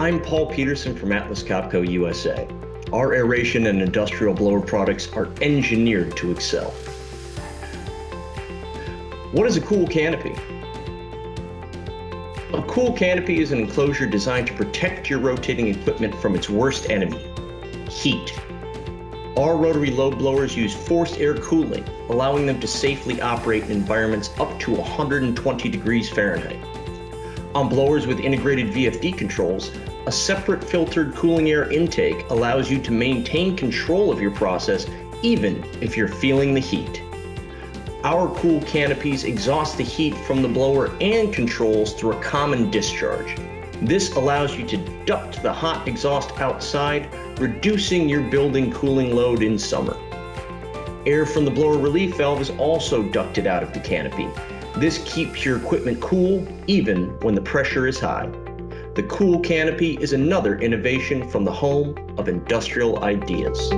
I'm Paul Peterson from Atlas Copco USA. Our aeration and industrial blower products are engineered to excel. What is a cool canopy? A cool canopy is an enclosure designed to protect your rotating equipment from its worst enemy, heat. Our rotary lobe blowers use forced air cooling, allowing them to safely operate in environments up to 120 degrees Fahrenheit. On blowers with integrated VFD controls, a separate filtered cooling air intake allows you to maintain control of your process even if you're feeling the heat. Our cool canopies exhaust the heat from the blower and controls through a common discharge. This allows you to duct the hot exhaust outside, reducing your building cooling load in summer. Air from the blower relief valve is also ducted out of the canopy. This keeps your equipment cool even when the pressure is high. The Cool Canopy is another innovation from the home of industrial ideas.